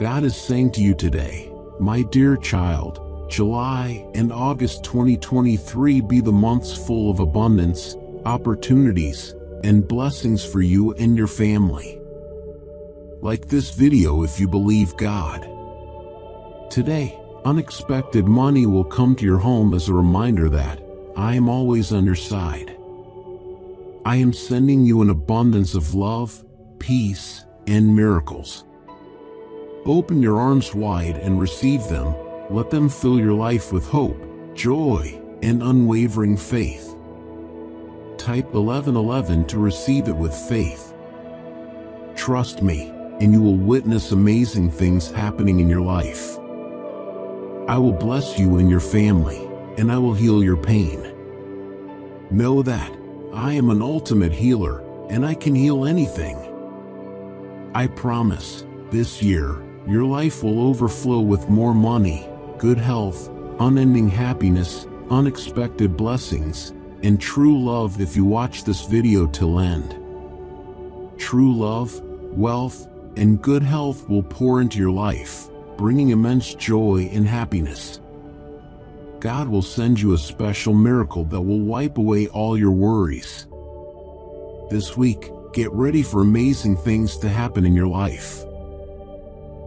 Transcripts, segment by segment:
God is saying to you today, my dear child, July and August 2023 be the months full of abundance, opportunities, and blessings for you and your family. Like this video if you believe God. Today, unexpected money will come to your home as a reminder that I am always on your side. I am sending you an abundance of love, peace, and miracles. Open your arms wide and receive them. Let them fill your life with hope, joy, and unwavering faith. Type 1111 to receive it with faith. Trust me, and you will witness amazing things happening in your life. I will bless you and your family, and I will heal your pain. Know that I am an ultimate healer, and I can heal anything. I promise, this year, your life will overflow with more money, good health, unending happiness, unexpected blessings, and true love if you watch this video till end. True love, wealth, and good health will pour into your life, bringing immense joy and happiness. God will send you a special miracle that will wipe away all your worries. This week, get ready for amazing things to happen in your life.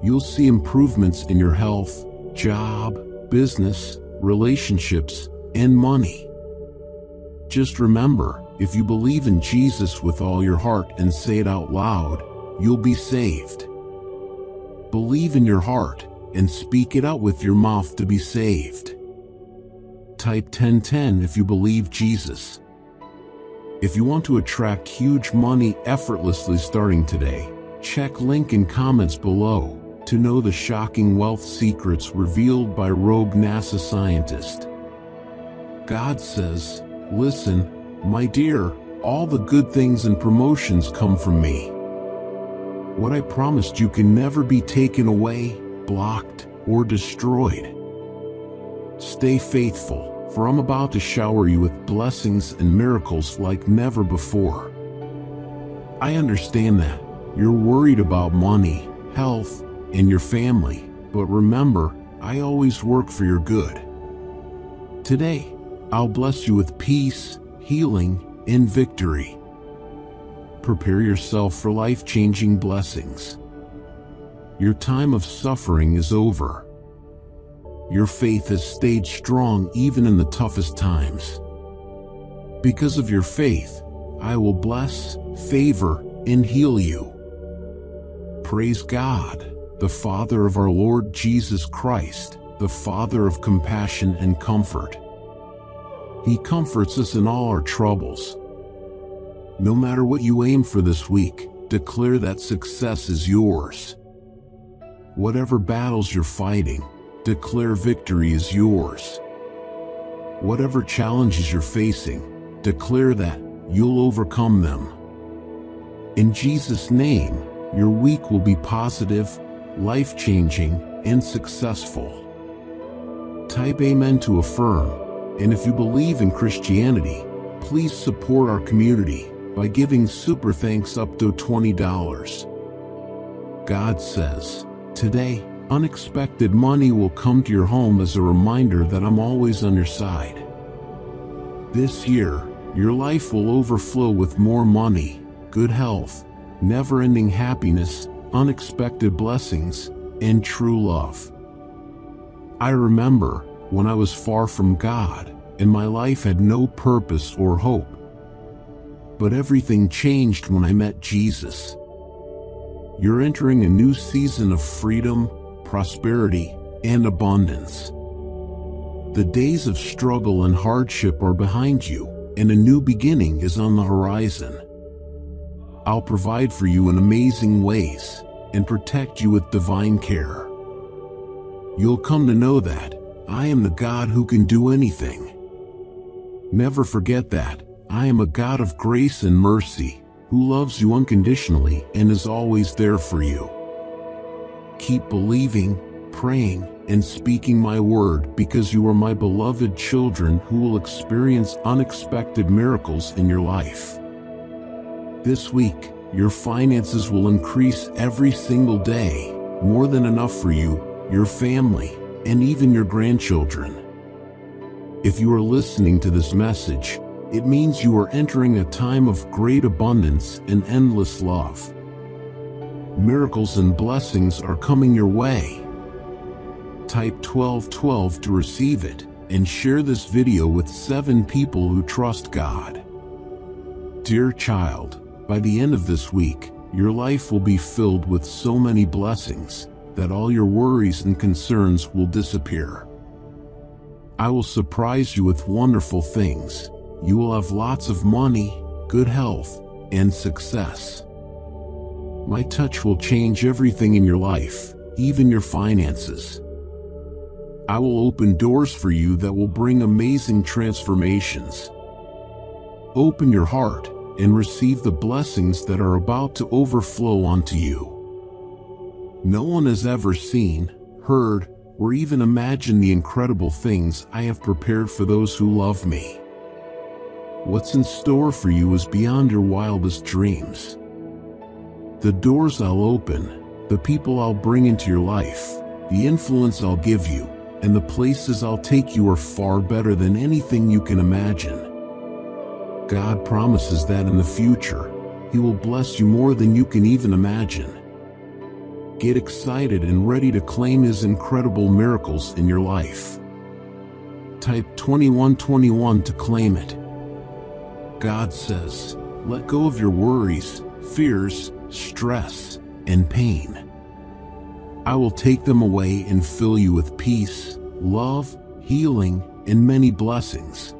You'll see improvements in your health, job, business, relationships, and money. Just remember, if you believe in Jesus with all your heart and say it out loud, you'll be saved. Believe in your heart and speak it out with your mouth to be saved. Type 1010 if you believe Jesus. If you want to attract huge money effortlessly starting today, check link in comments below to know the shocking wealth secrets revealed by rogue NASA scientist. God says, listen, my dear, all the good things and promotions come from me. What I promised you can never be taken away, blocked, or destroyed. Stay faithful, for I'm about to shower you with blessings and miracles like never before. I understand that. You're worried about money, health, and your family, but remember, I always work for your good. Today, I'll bless you with peace, healing, and victory prepare yourself for life-changing blessings. Your time of suffering is over. Your faith has stayed strong even in the toughest times. Because of your faith, I will bless, favor, and heal you. Praise God, the Father of our Lord Jesus Christ, the Father of compassion and comfort. He comforts us in all our troubles, no matter what you aim for this week, declare that success is yours. Whatever battles you're fighting, declare victory is yours. Whatever challenges you're facing, declare that you'll overcome them. In Jesus' name, your week will be positive, life-changing, and successful. Type Amen to affirm, and if you believe in Christianity, please support our community by giving super thanks up to $20. God says, Today, unexpected money will come to your home as a reminder that I'm always on your side. This year, your life will overflow with more money, good health, never-ending happiness, unexpected blessings, and true love. I remember when I was far from God and my life had no purpose or hope. But everything changed when I met Jesus. You're entering a new season of freedom, prosperity, and abundance. The days of struggle and hardship are behind you, and a new beginning is on the horizon. I'll provide for you in amazing ways and protect you with divine care. You'll come to know that I am the God who can do anything. Never forget that I am a God of grace and mercy, who loves you unconditionally and is always there for you. Keep believing, praying, and speaking my word because you are my beloved children who will experience unexpected miracles in your life. This week, your finances will increase every single day, more than enough for you, your family, and even your grandchildren. If you are listening to this message, it means you are entering a time of great abundance and endless love. Miracles and blessings are coming your way. Type 1212 to receive it and share this video with seven people who trust God. Dear child, by the end of this week, your life will be filled with so many blessings that all your worries and concerns will disappear. I will surprise you with wonderful things. You will have lots of money, good health, and success. My touch will change everything in your life, even your finances. I will open doors for you that will bring amazing transformations. Open your heart and receive the blessings that are about to overflow onto you. No one has ever seen, heard, or even imagined the incredible things I have prepared for those who love me. What's in store for you is beyond your wildest dreams. The doors I'll open, the people I'll bring into your life, the influence I'll give you, and the places I'll take you are far better than anything you can imagine. God promises that in the future, He will bless you more than you can even imagine. Get excited and ready to claim His incredible miracles in your life. Type 2121 to claim it. God says, let go of your worries, fears, stress, and pain. I will take them away and fill you with peace, love, healing, and many blessings.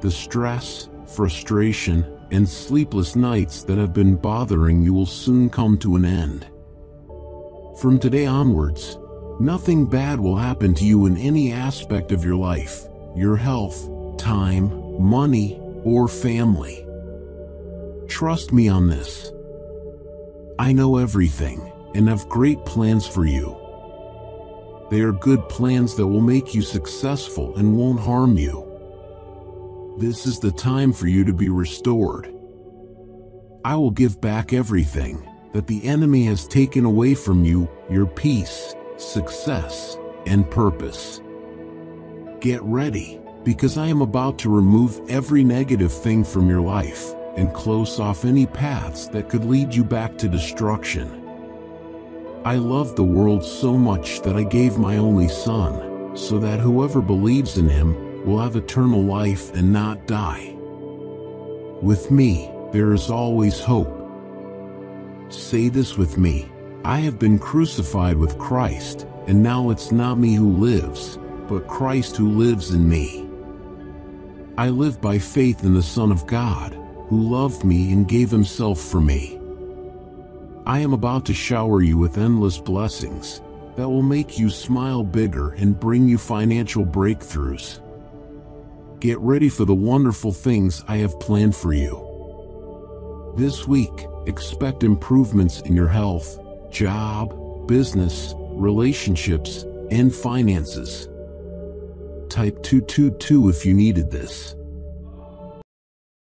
The stress, frustration, and sleepless nights that have been bothering you will soon come to an end. From today onwards, nothing bad will happen to you in any aspect of your life, your health, time, money, or family. Trust me on this. I know everything and have great plans for you. They are good plans that will make you successful and won't harm you. This is the time for you to be restored. I will give back everything that the enemy has taken away from you, your peace, success, and purpose. Get ready, because I am about to remove every negative thing from your life and close off any paths that could lead you back to destruction. I love the world so much that I gave my only son, so that whoever believes in him will have eternal life and not die. With me, there is always hope. Say this with me, I have been crucified with Christ, and now it's not me who lives, but Christ who lives in me. I live by faith in the Son of God, who loved me and gave himself for me. I am about to shower you with endless blessings that will make you smile bigger and bring you financial breakthroughs. Get ready for the wonderful things I have planned for you. This week, expect improvements in your health, job, business, relationships, and finances. Type 222 if you needed this.